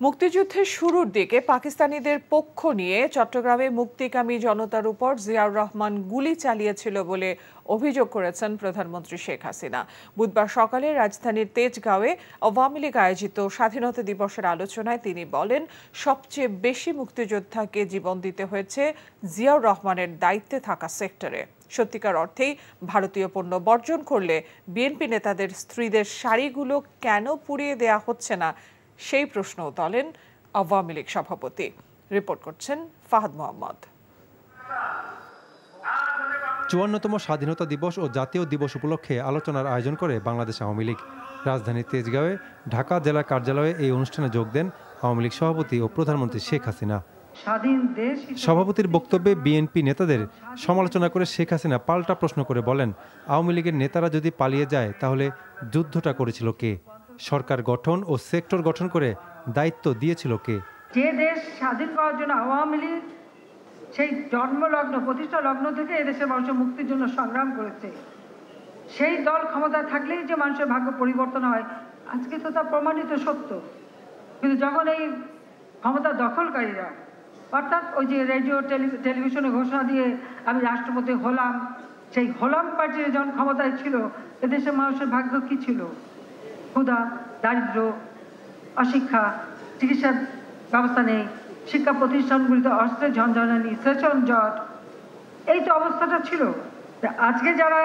মুক্তিযুদ্ধের শুরুর দিকে পাকিস্তানিদের পক্ষ নিয়ে চট্টগ্রামে মুক্তিকামী জনতার উপর জিয়াউর রহমান গুলি চালিয়েছিল বলে অভিযোগ করেছেন প্রধানমন্ত্রী শেখ হাসিনা। বুধবার সকালে রাজধানীর তেজগাঁওয়ে আওয়ামী লীগ আয়োজিত স্বাধীনতা দিবসের আলোচনায় তিনি বলেন, সবচেয়ে বেশি মুক্তিযোদ্ধাকে জীবন দিতে হয়েছে জিয়াউর রহমানের দায়িত্বে থাকা সেক্টরে। সত্যিকার অর্থেই ভারতীয় পণ্য বর্জন করলে বিএনপি নেতাদের স্ত্রীদের শাড়িগুলো কেন পুড়িয়ে দেয়া হচ্ছে না সেই প্রশ্নও তোলেন আওয়ামী লীগ সভাপতি। রিপোর্ট করছেন ফাহাদ মোহাম্মদ। চুয়ান্নতম স্বাধীনতা দিবস ও জাতীয় দিবস উপলক্ষে আলোচনার আয়োজন করে বাংলাদেশ আওয়ামী লীগ। রাজধানীর তেজগাঁওয়ে ঢাকা জেলা কার্যালয়ে এই অনুষ্ঠানে যোগ দেন আওয়ামী লীগ সভাপতি ও প্রধানমন্ত্রী শেখ হাসিনা। সভাপতির বক্তব্যে বিএনপি নেতাদের সমালোচনা করে শেখ হাসিনা পাল্টা প্রশ্ন করে বলেন আওয়ামী লীগের নেতারা যদি পালিয়ে যায় তাহলে যুদ্ধটা করেছিল কে? সরকার গঠন ও সেক্টর গঠন করে দায়িত্ব দিয়েছিল কে? যে দেশ স্বাধীন করার জন্য আওয়ামী লীগ সেই জন্মলগ্ন প্রতিষ্ঠা লগ্ন থেকে এদেশের মানুষের মুক্তির জন্য সংগ্রাম করেছে। সেই দল ক্ষমতায় থাকলেই যে মানুষের ভাগ্য পরিবর্তন হয়, আজকে তো তা প্রমাণিত সত্য। কিন্তু যখন এই ক্ষমতা দখলকারীরা, অর্থাৎ ওই যে রেডিও টেলিভিশনে ঘোষণা দিয়ে আমি রাষ্ট্রপতি হলাম, সেই হলাম পার্টির যখন ক্ষমতায় ছিল এদেশের মানুষের ভাগ্য কি ছিল? ক্ষুধা দারিদ্র অশিক্ষা, চিকিৎসার ব্যবস্থা নেই, শিক্ষা প্রতিষ্ঠানগুলিতে অস্ত্রের ঝঞ্ঝানি সেশন জট। এই তো অবস্থাটা ছিল। আজকে যারা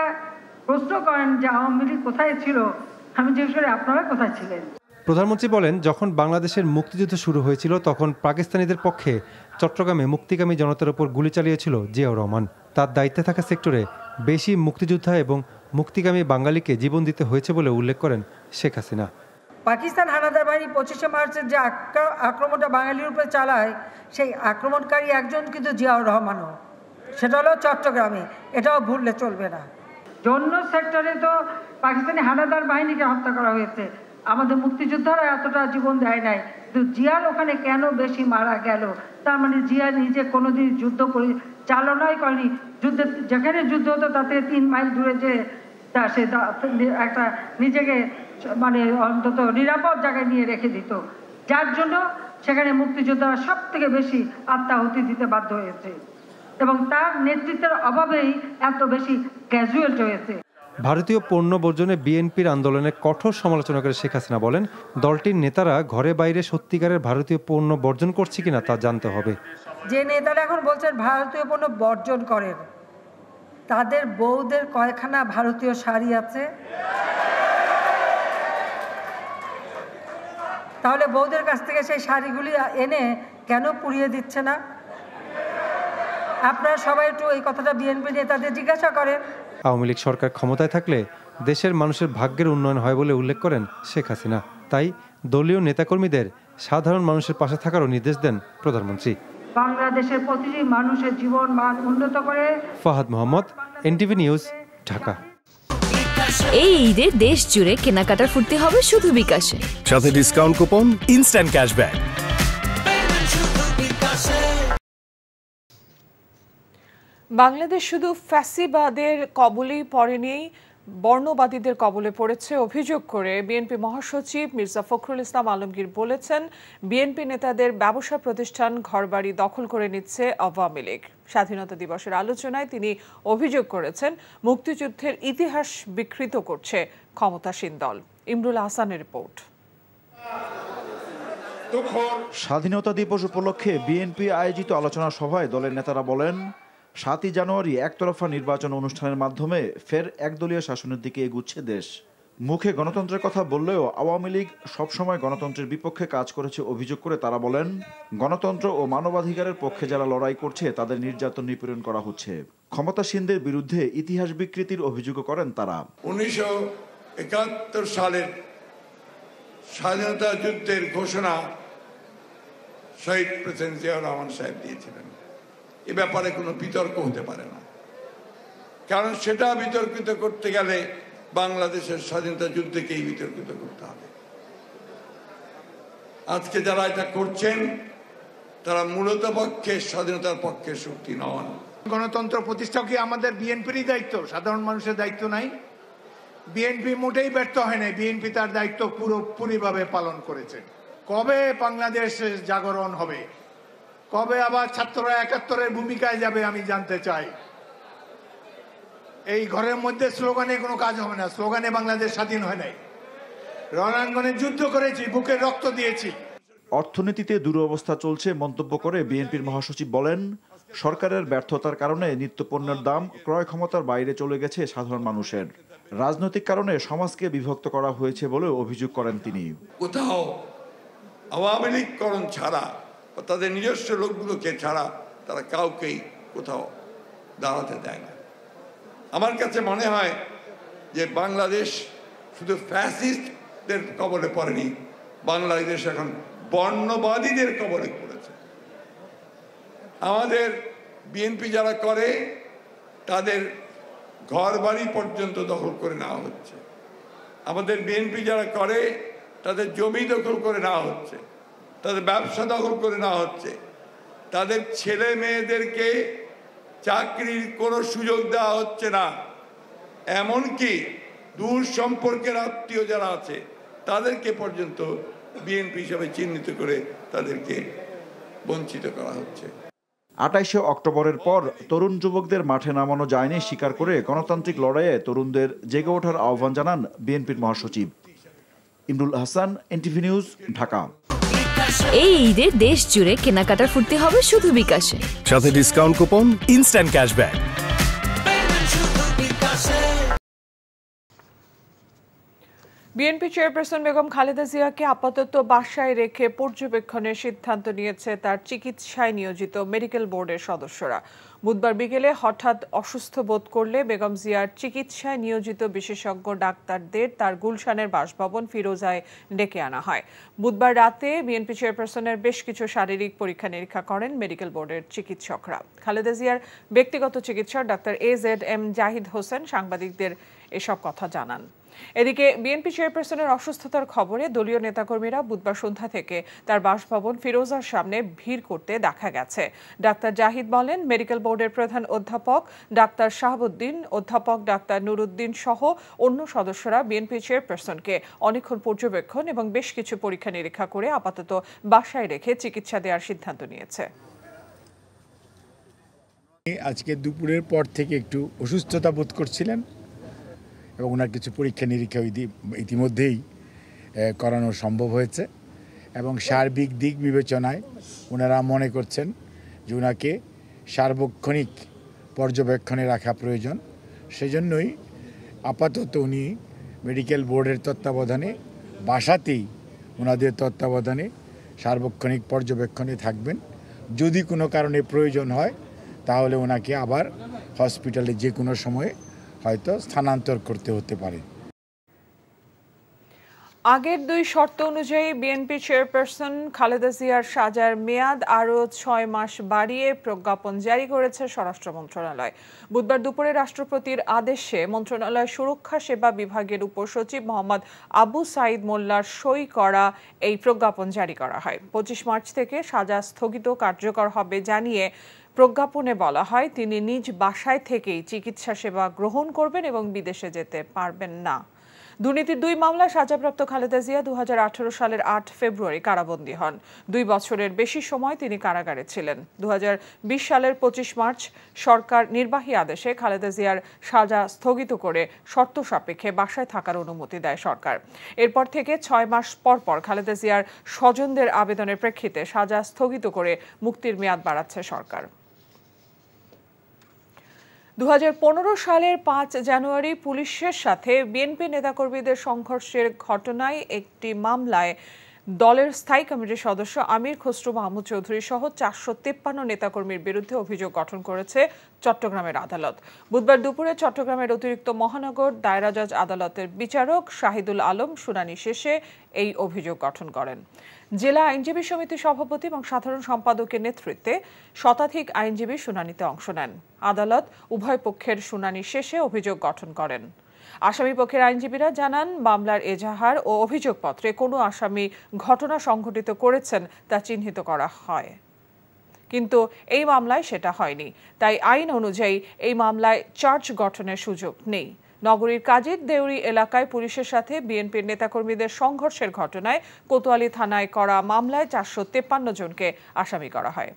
প্রশ্ন করেন যে আওয়ামী লীগ কোথায় ছিল, আমি জিজ্ঞেস আপনারা কোথায় ছিলেন? প্রধানমন্ত্রী বলেন, যখন বাংলাদেশের মুক্তিযুদ্ধ শুরু হয়েছিল, তখন পাকিস্তানিদের পক্ষে চট্টগ্রামে মুক্তিকামী জনতার উপর গুলি চালিয়েছিল জিয়াউর রহমান। তার দায়িত্বে থাকা সেক্টরে বেশি মুক্তিযোদ্ধা এবং মুক্তিকামী বাঙালিকে জীবন দিতে হয়েছে বলে উল্লেখ করেন শেখ হাসিনা। পাকিস্তান হানাদার বাহিনী পঁচিশে মার্চের যে আক্রমণটা বাঙালির উপরে চালায় সেই আক্রমণকারী একজন কিন্তু জিয়াউর রহমানও। সেটা হলো চট্টগ্রামে। এটাও ভুললে চলবে না। জন্য সেক্টরে তো পাকিস্তানি হানাদার বাহিনীকে হত্যা করা হয়েছে। আমাদের মুক্তিযোদ্ধারা এতটা জীবন দেয় নাই। কিন্তু জিয়ার ওখানে কেন বেশি মারা গেল? তার মানে জিয়া নিজে কোনোদিন যুদ্ধ করে চালনাই করেনি। যুদ্ধে যেখানে যুদ্ধ হতো তাতে তিন মাইল দূরে যে তা সে একটা নিজেকে মানে অন্তত নিরাপদ জায়গায় নিয়ে রেখে দিত। যার জন্য সেখানে মুক্তিযোদ্ধারা সব থেকে বেশি আত্মাহুতি দিতে বাধ্য হয়েছে। এবং তার নেতৃত্বের অভাবেই এত বেশি ক্যাজুয়াল হয়েছে। ভারতীয় পণ্য বর্জনে বিএনপির আন্দোলনে কঠোর সমালোচনা করে শেখ হাসিনা বলেন দলটির নেতারা ঘরে বাইরে সত্যিকারের ভারতীয় পণ্য বর্জন করছে কিনা তা জানতে হবে। যে নেতারা এখন বলছেন ভারতীয় পণ্য বর্জন করেন। তাদের বউদের কয়খানা ভারতীয় শাড়ি আছে? তাহলে বউদের কাছ থেকে সেই শাড়িগুলি এনে কেন পুড়িয়ে দিচ্ছে না? আপনারা সবাই একটু এই কথাটা বিএনপি নেতাদের জিজ্ঞাসা করেন। আওয়ামী লীগ সরকার ক্ষমতায় থাকলে দেশের মানুষের ভাগ্যের উন্নয়ন হয় বলে উল্লেখ করেন শেখ হাসিনা। তাই দলীয় নেতাকর্মীদের সাধারণ মানুষের পাশে থাকারও নির্দেশ দেন প্রধানমন্ত্রী। বাংলাদেশের প্রতিটি মানুষের জীবন মান উন্নত করে। Fahad Mohammad NTV news Dhaka. এই ঈদে দেশ জুড়ে কেনাকাটার ফুর্তি হবে শুধু বিকাশে। সাথে discount coupon instant cashback Bangladesh শুধু ফ্যাসিবাদের কবলেই পড়েনি বর্ণবাদীদের কবলে পড়েছে অভিযোগ করে বিএনপি মহাসচিব মির্জা ফখরুল ইসলাম আলমগীর বলেছেন, বিএনপি নেতাদের ব্যবসা প্রতিষ্ঠান ঘরবাড়ি দখল করে নিচ্ছে আওয়ামী লীগ। স্বাধীনতা দিবসের আলোচনায় তিনি অভিযোগ করেছেন, মুক্তিযুদ্ধের ইতিহাস বিকৃত করছে ক্ষমতাসীন দল। ইমরুল হাসানের রিপোর্ট। স্বাধীনতা দিবস উপলক্ষে বিএনপি আয়োজিত আলোচনা সভায় দলের নেতারা বলেন সাতই জানুয়ারি একতরফা নির্বাচন অনুষ্ঠানের মাধ্যমে ফের একদলীয় শাসনের দিকে এগুচ্ছে দেশ। মুখে গণতন্ত্রের কথা বললেও আওয়ামী লীগ সবসময় গণতন্ত্রের বিপক্ষে কাজ করেছে অভিযোগ করে তারা বলেন, গণতন্ত্র ও মানবাধিকারের পক্ষে যারা লড়াই করছে, তাদের নির্যাতন নিপীড়ন করা হচ্ছে। ক্ষমতাসীনদের বিরুদ্ধে ইতিহাস বিকৃতির অভিযোগ করেন তারা। উনিশশো একাত্তর সালের স্বাধীনতা যুদ্ধের ঘোষণা শহীদ প্রেসিডেন্ট জিয়াউর রহমান সাহেব দিয়েছিলেন। এ ব্যাপারে কোনো বিতর্ক হতে পারে না। কারণ সেটা বিতর্কিত করতে গেলে বাংলাদেশের স্বাধীনতা যুদ্ধকেই বিতর্কিত করতে হবে। আজকে যারা এটা করছেন, তারা মূলত পক্ষে, স্বাধীনতার পক্ষে শক্তি নন। গণতন্ত্র প্রতিষ্ঠা কি আমাদের বিএনপিরই দায়িত্ব? সাধারণ মানুষের দায়িত্ব নাই। বিএনপি মোটেই ব্যর্থ হয় নাই। বিএনপি তার দায়িত্ব পুরোপুরিভাবে পালন করেছে। কবে বাংলাদেশ জাগরণ হবে? কবে আবার ছাত্ররা একাত্তরের ভূমিকায় যাবে আমি জানতে চাই। এই ঘরের মধ্যে স্লোগানে কোনো কাজ হবে না স্লোগানে বাংলাদেশ স্বাধীন হয় নাই। রণাঙ্গনে যুদ্ধ করেছি বুকের রক্ত দিয়েছি। অর্থনীতিতে দুরবস্থা চলছে মন্তব্য করে বিএনপির মহাসচিব বলেন সরকারের ব্যর্থতার কারণে নিত্যপণ্যের দাম ক্রয় ক্ষমতার বাইরে চলে গেছে সাধারণ মানুষের। রাজনৈতিক কারণে সমাজকে বিভক্ত করা হয়েছে বলে অভিযোগ করেন তিনি। কোথাও আওয়ামী লীগকরণ ছাড়া তাদের নিজস্ব লোকগুলোকে ছাড়া তারা কাউকেই কোথাও দাঁড়াতে দেয় না। আমার কাছে মনে হয় যে বাংলাদেশ শুধু ফ্যাসিস্টদের কবলে পড়েনি, বাংলাদেশ এখন বর্ণবাদীদের কবলে পড়েছে। আমাদের বিএনপি যারা করে, তাদের ঘর বাড়ি পর্যন্ত দখল করে নেওয়া হচ্ছে। আমাদের বিএনপি যারা করে, তাদের জমি দখল করে নেওয়া হচ্ছে। তাদের ব্যবসা দখল করে নেওয়া হচ্ছে। তাদের ছেলে মেয়েদেরকে চাকরির কোনো সুযোগ দেওয়া হচ্ছে না। এমনকি দূর সম্পর্কের আত্মীয় যারা আছে, তাদেরকে পর্যন্ত বিএনপি হিসাবে চিহ্নিত করে তাদেরকে বঞ্চিত করা হচ্ছে। আটাইশে অক্টোবরের পর তরুণ যুবকদের মাঠে নামানো যায়নি স্বীকার করে গণতান্ত্রিক লড়াইয়ে তরুণদের জেগে ওঠার আহ্বান জানান বিএনপির মহাসচিব। Imrul Hasan, NTV news, Dhaka. এই ঈদে দেশ জুড়ে কেনাকাটার ফুর্তি হবে শুধু বিকাশে। সাথে discount coupon instant cashback BNP chairperson Begum Khaleda জিয়াকে আপাতত বাসায় রেখে পর্যবেক্ষণের সিদ্ধান্ত নিয়েছে তার চিকিৎসায় নিয়োজিত মেডিকেল বোর্ডের সদস্যরা। বুধবার বিকেলে হঠাৎ অসুস্থ বোধ করলে বেগম জিয়ার চিকিৎসায় নিয়োজিত বিশেষজ্ঞ ডাক্তারদের তার গুলশানের বাসভবন ফিরোজায় ডেকে আনা হয়। বুধবার রাতে বিএনপি চেয়ারপারসনের বেশ কিছু শারীরিক পরীক্ষা নিরীক্ষা করেন মেডিকেল বোর্ডের চিকিৎসকরা। খালেদা জিয়ার ব্যক্তিগত চিকিৎসক doctor A Z M Zahid Hossain সাংবাদিকদের এসব কথা জানান। এদিকে বিএনপি চেয়ারপারসনের অসুস্থতার খবরে দলীয় নেতাকর্মীরা বুধবার সন্ধ্যা থেকে তার বাসভবন ফিরোজার সামনে ভিড় করতে দেখা গেছে। ডাক্তার জাহিদ বলেন, মেডিকেল বোর্ডের প্রধান অধ্যাপক ডাক্তার শাহাবুদ্দিন, অধ্যাপক ডাক্তার নুরুদ্দিন সহ অন্য সদস্যরা বিএনপি চেয়ারপারসনকে অনেকক্ষণ পর্যবেক্ষণ এবং বেশ কিছু পরীক্ষা নিরীক্ষা করে আপাতত বাসায় রেখে চিকিৎসা দেওয়ার সিদ্ধান্ত নিয়েছে। আজকে দুপুরের পর থেকে একটু অসুস্থতা বোধ করছিলেন। এবং ওনার কিছু পরীক্ষা নিরীক্ষা ইতিমধ্যেই করানো সম্ভব হয়েছে এবং সার্বিক দিক বিবেচনায় ওনারা মনে করছেন যে ওনাকে সার্বক্ষণিক পর্যবেক্ষণে রাখা প্রয়োজন। সেজন্যই আপাতত উনি মেডিকেল বোর্ডের তত্ত্বাবধানে, বাসাতেই ওনাদের তত্ত্বাবধানে সার্বক্ষণিক পর্যবেক্ষণে থাকবেন। যদি কোনো কারণে প্রয়োজন হয়, তাহলে ওনাকে আবার হসপিটালে যে কোনো সময়ে হয়তো স্থানান্তর করতে হতে পারে। আগের দুই শর্ত অনুযায়ী বিএনপি চেয়ারপারসন খালেদা জিয়ার সাজার মেয়াদ আরও ছয় মাস বাড়িয়ে প্রজ্ঞাপন জারি করেছে স্বরাষ্ট্র মন্ত্রণালয়। বুধবার দুপুরে রাষ্ট্রপতির আদেশে মন্ত্রণালয় সুরক্ষা সেবা বিভাগের উপসচিব মোহাম্মদ আবু সাইদ মোল্লার সই করা এই প্রজ্ঞাপন জারি করা হয়। পঁচিশ মার্চ থেকে সাজা স্থগিত কার্যকর হবে জানিয়ে প্রজ্ঞাপনে বলা হয়, তিনি নিজ বাসায় থেকেই চিকিৎসা সেবা গ্রহণ করবেন এবং বিদেশে যেতে পারবেন না। দুর্নীতির দুই মামলায় সাজাপ্রাপ্ত খালেদা জিয়া দু হাজার আঠেরো সালের আট ফেব্রুয়ারি কারাবন্দী হন। দুই বছরের বেশি সময় তিনি কারাগারে ছিলেন। দু হাজার বিশ সালের পঁচিশ মার্চ সরকার নির্বাহী আদেশে খালেদা জিয়ার সাজা স্থগিত করে শর্ত সাপেক্ষে বাসায় থাকার অনুমতি দেয় সরকার। এরপর থেকে ছয় মাস পর পর খালেদা জিয়ার স্বজনদের আবেদনের প্রেক্ষিতে সাজা স্থগিত করে মুক্তির মেয়াদ বাড়াচ্ছে সরকার। দু হাজার পনেরো সালের পাঁচ জানুয়ারি পুলিশের সাথে বিএনপি নেতাকর্মীদের সংঘর্ষের ঘটনায় একটি মামলায় দলের স্থায়ী কমিটির সদস্য আমির খসরু মাহমুদ চৌধুরী সহ চারশো তেপ্পান্ন নেতাকর্মীর বিরুদ্ধে অভিযোগ গঠন করেছে চট্টগ্রামের আদালত। বুধবার দুপুরে চট্টগ্রামের অতিরিক্ত মহানগর দায়রা জজ আদালতের বিচারক শাহিদুল আলম শুনানি শেষে এই অভিযোগ গঠন করেন। জেলা আইনজীবী সমিতির সভাপতি এবং সাধারণ সম্পাদকের নেতৃত্বে শতাধিক আইনজীবী শুনানিতে অংশ নেন। আদালত উভয় পক্ষের শুনানি শেষে অভিযোগ গঠন করেন। আসামি পক্ষের আইনজীবীরা জানান, মামলার এজাহার ও অভিযোগপত্রে কোনো আসামি ঘটনা সংঘটিত করেছেন তা চিহ্নিত করা হয়। কিন্তু এই মামলায় সেটা হয়নি। তাই আইন অনুযায়ী এই মামলায় চার্জ গঠনের সুযোগ নেই। নগরীর কাজীর দেউরি এলাকায় পুলিশের সাথে বিএনপির নেতাকর্মীদের সংঘর্ষের ঘটনায় কোতোয়ালি থানায় করা মামলায় চারশো তেপ্পান্ন জনকে আসামি করা হয়।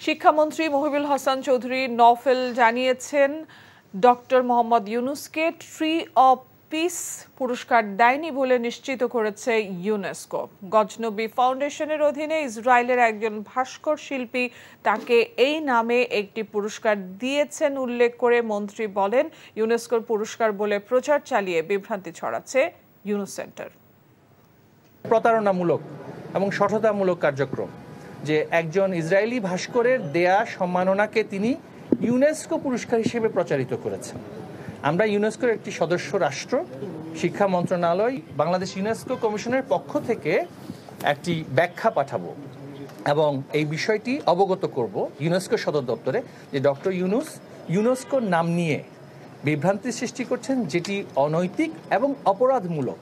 শিক্ষামন্ত্রী মহিবুল হাসান চৌধুরী নফেল জানিয়েছেন, ডক্টর মোহাম্মদ ইউনুসকে ট্রি অব পিস পুরস্কার দেয়নি বলে নিশ্চিত করেছে ইউনেস্কো। গজনবী ফাউন্ডেশনের অধীনে ইসরায়েলের একজন ভাস্কর শিল্পী তাকে এই নামে একটি পুরস্কার দিয়েছেন উল্লেখ করে মন্ত্রী বলেন, ইউনেস্কোর পুরস্কার বলে প্রচার চালিয়ে বিভ্রান্তি ছড়াচ্ছে ইউনুস সেন্টার। প্রতারণামূলক এবং সঠতামূলক কার্যক্রম, যে একজন ইসরায়েলি ভাস্করের দেয়া সম্মাননাকে তিনি ইউনেস্কো পুরস্কার হিসেবে প্রচারিত করেছেন। আমরা ইউনেস্কোর একটি সদস্য রাষ্ট্র, শিক্ষা মন্ত্রণালয়, বাংলাদেশ ইউনেস্কো কমিশনের পক্ষ থেকে একটি ব্যাখ্যা পাঠাবো এবং এই বিষয়টি অবগত করব ইউনেস্কো সদর দপ্তরে যে ডক্টর ইউনুস ইউনেস্কোর নাম নিয়ে বিভ্রান্তি সৃষ্টি করছেন যেটি অনৈতিক এবং অপরাধমূলক।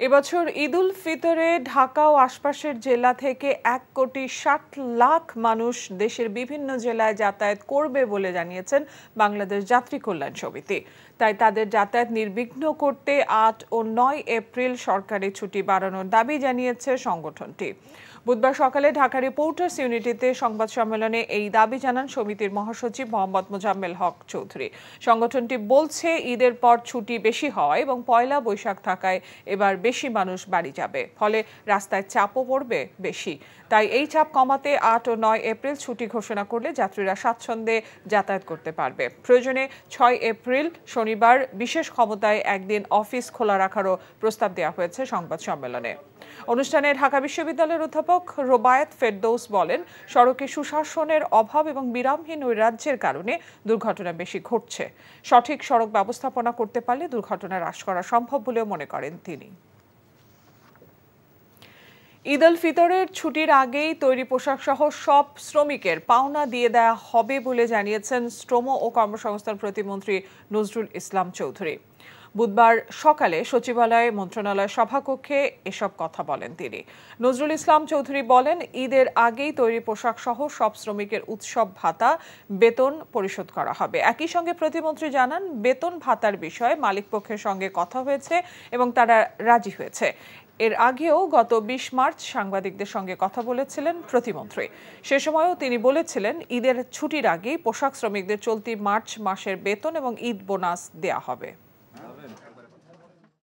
এবছর ঈদুল ফিতরে ঢাকা ও আশপাশের জেলা থেকে এক কোটি ষাট লাখ মানুষ দেশের বিভিন্ন জেলায় যাতায়াত করবে বলে জানিয়েছেন বাংলাদেশ যাত্রী কল্যাণ সমিতি। তাই তাদের যাতায়াত নির্বিঘ্ন করতে আট ও নয় এপ্রিল সরকারি ছুটি বাড়ানোর দাবি জানিয়েছে সংগঠনটি। বুধবার সকালে ঢাকা রিপোর্টার্স ইউনিটিতে সংবাদ সম্মেলনে এই দাবি জানান সমিতির মহাসচিব মোহাম্মদ মোজাম্মেল হক চৌধুরী। সংগঠনটি বলছে, ঈদের পর ছুটি বেশি হওয়ায় এবং পয়লা বৈশাখ থাকায় এবার বেশি মানুষ বাড়ি যাবে। ফলে রাস্তায় চাপও পড়বে বেশি। তাই এই চাপ কমাতে আট ও নয় এপ্রিল ছুটি ঘোষণা করলে যাত্রীরা স্বাচ্ছন্দ্যে যাতায়াত করতে পারবে। প্রয়োজনে ছয় এপ্রিল শনিবার বিশেষ ক্ষমতায় একদিন অফিস খোলা রাখারও প্রস্তাব দেওয়া হয়েছে সংবাদ সম্মেলনে। অনুষ্ঠানে ঢাকা বিশ্ববিদ্যালয়ের অধ্যাপক রোবায়েত ফেরদৌস বলেন, সড়কে সুশাসনের অভাব এবং বিরামহীন ওই রাজ্যের কারণে দুর্ঘটনা বেশি ঘটছে। সঠিক সড়ক ব্যবস্থাপনা করতে পারলে দুর্ঘটনা হ্রাস করা সম্ভব বলেও মনে করেন তিনি। ঈদ উল ফিতরের ছুটির আগেই তৈরি পোশাক সহ সব শ্রমিকের পাওনা দিয়ে দেওয়া হবে বলে জানিয়েছেন শ্রম ও কর্মসংস্থান প্রতিমন্ত্রী নজরুল ইসলাম চৌধুরী। বুধবার সকালে সচিবালয় মন্ত্রণালয় সভাকক্ষে এসব কথা বলেন তিনি। নজরুল ইসলাম চৌধুরী বলেন, ঈদের আগেই তৈরি পোশাক সহ সব শ্রমিকের উৎসব ভাতা, বেতন পরিশোধ করা হবে। একই সঙ্গে প্রতিমন্ত্রী জানান, বেতন ভাতার বিষয়ে মালিকপক্ষের সঙ্গে কথা হয়েছে এবং তারা রাজি হয়েছে। এর আগেও গত বিশ মার্চ সাংবাদিকদের সঙ্গে কথা বলেছিলেন প্রতিমন্ত্রী। সে সময়ও তিনি বলেছিলেন, ঈদের ছুটির আগেই পোশাক শ্রমিকদের চলতি মার্চ মাসের বেতন এবং ঈদ বোনাস দেয়া হবে।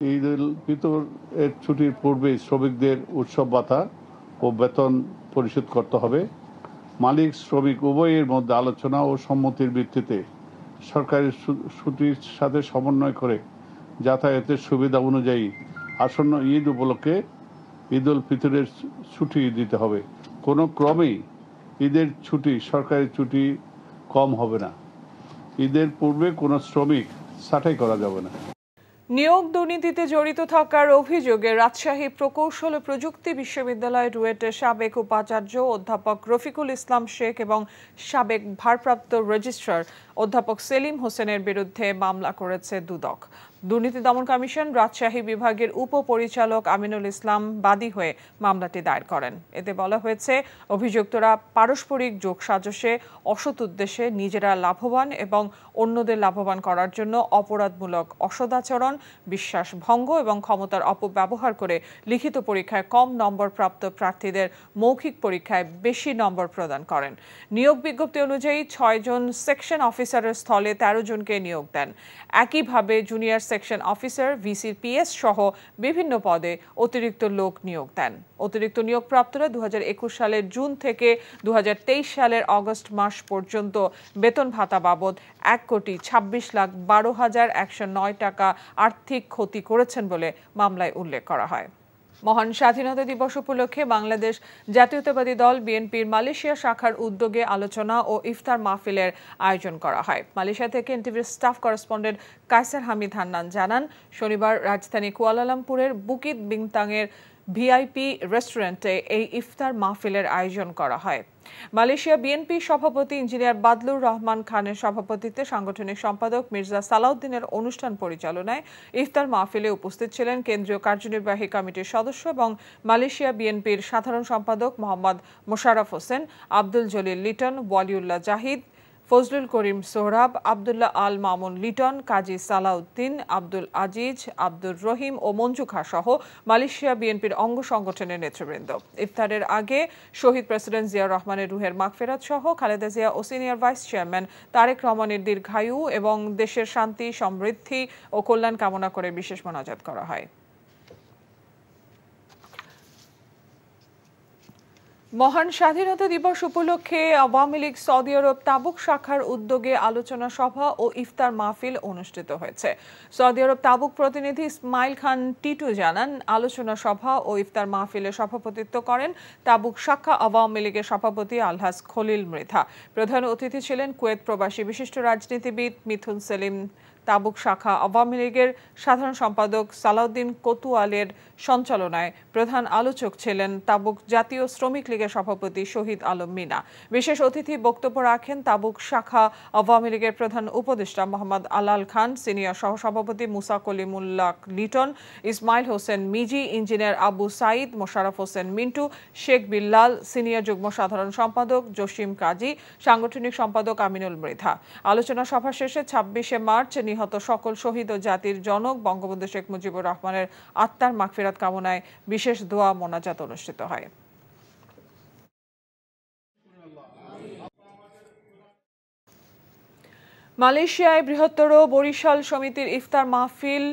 ঈদ উল ফিতর এর ছুটির পূর্বে শ্রমিকদের উৎসব ভাতা ও বেতন পরিশোধ করতে হবে। মালিক, শ্রমিক উভয়ের মধ্যে আলোচনা ও সম্মতির ভিত্তিতে সরকারি ছুটির সাথে সমন্বয় করে যাতায়াতের সুবিধা অনুযায়ী আসন্ন ঈদ উপলক্ষে ঈদ উল ফিতরের ছুটি দিতে হবে। কোনো ক্রমেই ঈদের ছুটি সরকারি ছুটি কম হবে না। ঈদের পূর্বে কোনো শ্রমিক ছাঁটাই করা যাবে না। নিয়োগ দুর্নীতিতে জড়িত থাকার অভিযোগে রাজশাহী প্রকৌশল ও প্রযুক্তি বিশ্ববিদ্যালয় রুয়েটের সাবেক উপাচার্য অধ্যাপক রফিকুল ইসলাম শেখ এবং সাবেক ভারপ্রাপ্ত রেজিস্ট্রার অধ্যাপক সেলিম হোসেনের বিরুদ্ধে মামলা করেছে দুদক। দুর্নীতি দমন কমিশন রাজশাহী বিভাগের উপপরিচালক আমিনুল ইসলাম বাদী হয়ে মামলাটি দায়ের করেন। এতে বলা হয়েছে, অভিযুক্তরা পারস্পরিক যোগসাজশে অসৎ উদ্দেশ্যে নিজেরা লাভবান এবং অন্যদের লাভবান করার জন্য অপরাধমূলক অসদাচরণ বিশ্বাস ভঙ্গ এবং ক্ষমতার অপব্যবহার করে লিখিত পরীক্ষায় কম নম্বর প্রাপ্ত প্রার্থীদের মৌখিক পরীক্ষায় বেশি নম্বর প্রদান করেন। নিয়োগ বিজ্ঞপ্তি অনুযায়ী ছয়জন সেকশন অফিসারের স্থলে তেরো জনকে নিয়োগ দেন। একইভাবে জুনিয়র সেকশন অফিসার ভিসিপিএস সহ বিভিন্ন পদে অতিরিক্ত লোক নিয়োগ দেন। অতিরিক্ত নিয়োগপ্রাপ্তরা দু হাজার একুশ সালের জুন থেকে দু হাজার তেইশ সালের অগস্ট মাস পর্যন্ত বেতন ভাতা বাবদ এক কোটি ২৬ লাখ বারো হাজার একশো নয় টাকা আর্থিক ক্ষতি করেছেন বলে মামলায় উল্লেখ করা হয়। মহান স্বাধীনতা দিবস উপলক্ষে বাংলাদেশ জাতীয়তাবাদী দল বিএনপির মালয়েশিয়া শাখার উদ্যোগে আলোচনা ও ইফতার মাহফিলের আয়োজন করা হয়। মালয়েশিয়া থেকে এনটিভির স্টাফ করেসপন্ডেন্ট কায়সার হামিদ হান্নান জানান, শনিবার রাজধানী কুয়ালালামপুরের বুকিত বিংতাংয়ের ভিআইপি রেস্টুরেন্টে এই ইফতার মাহফিলের আয়োজন করা হয়। মালয়েশিয়া বিএনপি সভাপতি ইঞ্জিনিয়ার বাদলুর রহমান খানের সভাপতিত্বে সাংগঠনিক সম্পাদক মির্জা সালাউদ্দিনের অনুষ্ঠান পরিচালনায় ইফতার মাহফিলে উপস্থিত ছিলেন কেন্দ্রীয় কার্যনির্বাহী কমিটির সদস্য এবং মালয়েশিয়া বিএনপির সাধারণ সম্পাদক মোহাম্মদ মোশাররফ হোসেন, আব্দুল জলিল লিটন, ওয়ালিউল্লাহ জাহিদ ফজলুল করিম সোহরাব, আবদুল্লাহ আল মামুন লিটন, কাজী সালাউদ্দিন, আব্দুল আজিজ, আব্দুর রহিম ও মঞ্জু খা সহ মালয়েশিয়া বিএনপির অঙ্গ সংগঠনের নেতৃবৃন্দ। ইফতারের আগে শহীদ প্রেসিডেন্ট জিয়া রহমানের রুহের মাগফেরাত সহ খালেদা জিয়া ও সিনিয়র ভাইস চেয়ারম্যান তারেক রহমানের দীর্ঘায়ু এবং দেশের শান্তি, সমৃদ্ধি ও কল্যাণ কামনা করে বিশেষ মোনাজাত করা হয়। মহান স্বাধীনতা দিবস উপলক্ষে Awami League, Saudi Arab, Tabuk শাখার উদ্যোগে আলোচনা সভা ও ইফতার মাহফিল অনুষ্ঠিত হয়েছে। সৌদি আরব তাবুক প্রতিনিধি ইসমাইল খান টিটু জানান, আলোচনা সভা ও ইফতার মাহফিলে সভাপতিত্ব করেন তাবুক শাখা আওয়ামী লীগের সভাপতি আলহাজ খলিল মৃধা। প্রধান অতিথি ছিলেন কুয়েত প্রবাসী বিশিষ্ট রাজনীতিবিদ মিথুন সেলিম, তাবুক শাখা আওয়ামী লীগের সাধারণ সম্পাদক সালাউদ্দিন কোতুয়ালের সঞ্চালনায় প্রধান আলোচক ছিলেন তাবুক জাতীয় শ্রমিক লীগের সভাপতি শহীদ আলম মিনা। বিশেষ অতিথি বক্তব্য রাখেন তাবুক শাখা আওয়ামী লীগের প্রধান উপদেষ্টা মোহাম্মদ আলাল খান, সিনিয়র সহসভাপতি মুসা কলিমুল্লাহ লিটন, ইসমাইল হোসেন মিজি, ইঞ্জিনিয়ার আবু সাইদ মোশারফ হোসেন মিন্টু, শেখ বিল্লাল, সিনিয়র যুগ্ম সাধারণ সম্পাদক জসিম কাজী, সাংগঠনিক সম্পাদক আমিনুল মৃধা। আলোচনা সভা শেষে ছাব্বিশে মার্চ নিহত সকল শহীদ ও জাতির জনক বঙ্গবন্ধু শেখ মুজিবুর রহমানের আত্মার মাগফিরাত কামনায় বিশেষ দোয়া মোনাজাত অনুষ্ঠিত হয়। মালয়েশিয়ায় বৃহত্তর বরিশাল সমিতির ইফতার মাহফিল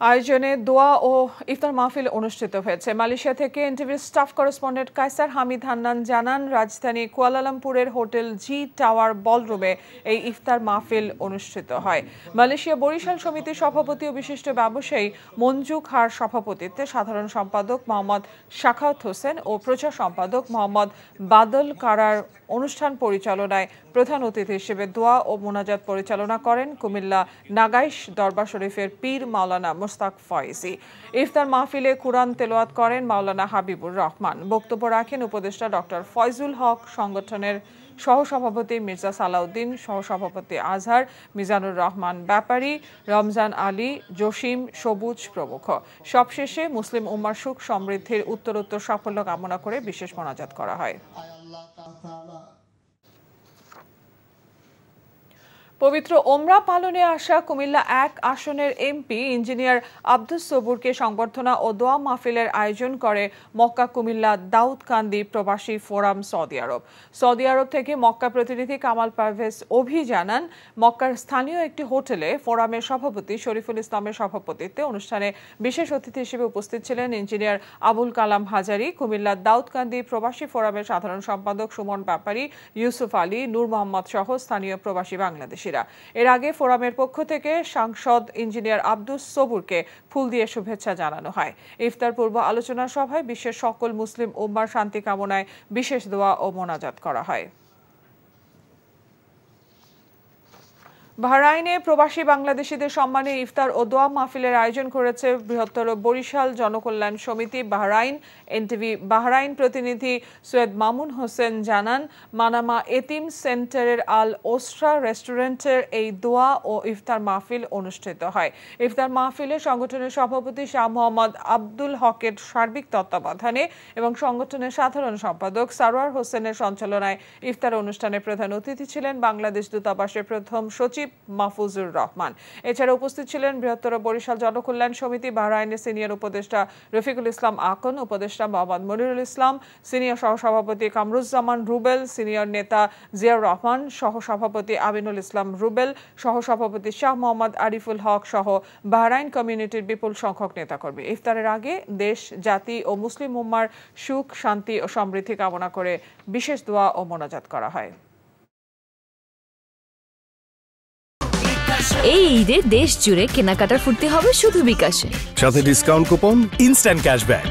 আয়োজনে দোয়া ও ইফতার মাহফিল অনুষ্ঠিত হয়েছে। মালয়েশিয়া থেকে এনটিভির স্টাফ করেসপন্ডেন্ট কাইসার হামিদ হান্নান জানান, রাজধানী কুয়ালালামপুরের হোটেল জি টাওয়ার বলরুমে এই ইফতার মাহফিল অনুষ্ঠিত হয়। মালয়েশিয়া বরিশাল সমিতির সভাপতি ও বিশিষ্ট ব্যবসায়ী মঞ্জু খার সভাপতিত্বে সাধারণ সম্পাদক মোহাম্মদ শাখাউত হোসেন ও প্রচার সম্পাদক মোহাম্মদ বাদল কারার অনুষ্ঠান পরিচালনায় প্রধান অতিথি হিসেবে দোয়া ও মোনাজাত পরিচালনা করেন কুমিল্লা নাগাইশ দরবার শরীফের পীর মাওলানা মোস্তাক ফয়েজি। ইফতার মাহফিলে কুরআন তেলোয়াত করেন মাওলানা হাবিবুর রহমান। বক্তব্য রাখেন উপদেষ্টা ডক্টর ফয়জুল হক, সংগঠনের সহসভাপতি মির্জা সালাউদ্দিন, সহসভাপতি আজহার, মিজানুর রহমান ব্যাপারী, রমজান আলী, জসিম সবুজ প্রমুখ। সবশেষে মুসলিম উম্মার সুখ সমৃদ্ধির উত্তরোত্তর সাফল্য কামনা করে বিশেষ মোনাজাত করা হয়। পবিত্র ওমরা পালনে আসা কুমিল্লা এক আসনের এমপি ইঞ্জিনিয়ার আব্দুস সবুরকে সংবর্ধনা ও দোয়া মাহফিলের আয়োজন করে মক্কা কুমিল্লা দাউদকান্দি প্রবাসী forum Saudi Arab. Saudi Arab থেকে মক্কা প্রতিনিধি কামাল পারভেজ অভি জানান, মক্কার স্থানীয় একটি হোটেলে ফোরামের সভাপতি শরীফুল ইসলামের সভাপতিত্বে অনুষ্ঠানে বিশেষ অতিথি হিসেবে উপস্থিত ছিলেন ইঞ্জিনিয়ার আবুল কালাম হাজারি, কুমিল্লা দাউদকান্দি প্রবাসী ফোরামের সাধারণ সম্পাদক সুমন ব্যাপারী, ইউসুফ আলী, নূর মোহাম্মদ সহ স্থানীয় প্রবাসী বাংলাদেশিরা। এর আগে ফোরামের পক্ষ থেকে সাংসদ ইঞ্জিনিয়ার আব্দুস সবুরকে ফুল দিয়ে শুভেচ্ছা জানানো হয়। ইফতার পূর্ব আলোচনা সভায় বিশ্বের সকল মুসলিম উম্মার শান্তি কামনায় বিশেষ দোয়া ও মোনাজাত করা হয়। বাহরাইনে প্রবাসী বাংলাদেশিদের সম্মানে ইফতার ও দোয়া মাহফিলের আয়োজন করেছে বৃহত্তর বরিশাল জনকল্যাণ সমিতি বাহরাইন। এনটিভি বাহরাইন প্রতিনিধি সৈয়দ মামুন হোসেন জানান, মানামা এতিম সেন্টারের আল ওস্ট্রা রেস্টুরেন্টের এই দোয়া ও ইফতার মাহফিল অনুষ্ঠিত হয়। ইফতার মাহফিলে সংগঠনের সভাপতি শাহ মোহাম্মদ আব্দুল হকের সার্বিক তত্ত্বাবধানে এবং সংগঠনের সাধারণ সম্পাদক সারোয়ার হোসেনের সঞ্চালনায় ইফতার অনুষ্ঠানে প্রধান অতিথি ছিলেন বাংলাদেশ দূতাবাসের প্রথম সচিব মাহফুজুর রহমান। এছাড়া উপস্থিত ছিলেন বৃহত্তর বরিশাল জনকল্যাণ সমিতি, বাহরাইনের সিনিয়র উপদেষ্টা রফিকুল ইসলাম আকন, উপদেষ্টা মোহাম্মদ মনিরুল ইসলাম, সিনিয়র সহসভাপতি কামরুজ্জামান রুবেল, সিনিয়র নেতা জিয়াউর রহমান, সহসভাপতি আমিনুল ইসলাম রুবেল, সহসভাপতি শাহ মোহাম্মদ আরিফুল হক সহ বাহরাইন কমিউনিটির বিপুল সংখ্যক নেতাকর্মী। ইফতারের আগে দেশ, জাতি ও মুসলিম উম্মার সুখ, শান্তি ও সমৃদ্ধি কামনা করে বিশেষ দোয়া ও মোনাজাত করা হয়। এই ঈদে দেশ জুড়ে কেনাকাটার ফুর্তি হবে শুধু বিকাশে। সাথে ডিসকাউন্ট কুপন ইনস্ট্যান্ট ক্যাশব্যাক